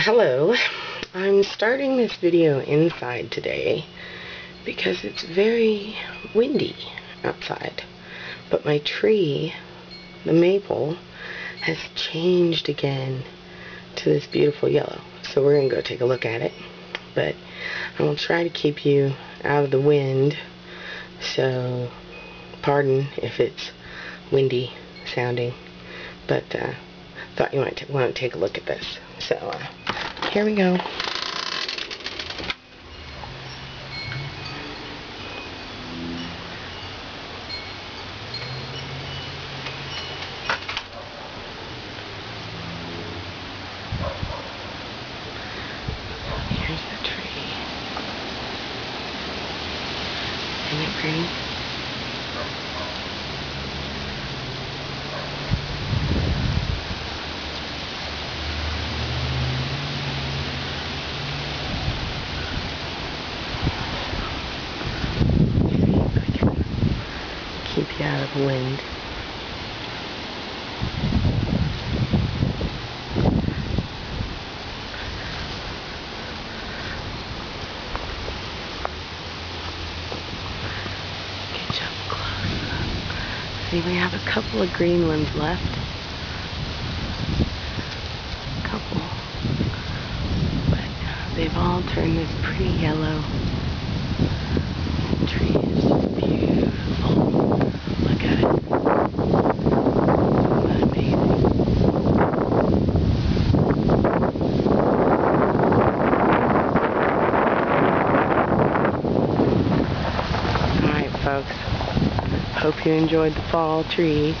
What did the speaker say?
hello. I'm starting this video inside today because it's very windy outside. But my tree, the maple, has changed again to this beautiful yellow. So we're going to go take a look at it. But I will try to keep you out of the wind. So pardon if it's windy sounding. But uh, thought you might want to take a look at this. So uh, here we go. Here's the tree. Isn't it pretty? Keep you out of wind. Get up close. See, we have a couple of green ones left. couple. But uh, they've all turned this pretty yellow. The tree is just beautiful. Look at it. Isn't that amazing? Alright, folks. Hope you enjoyed the fall tree.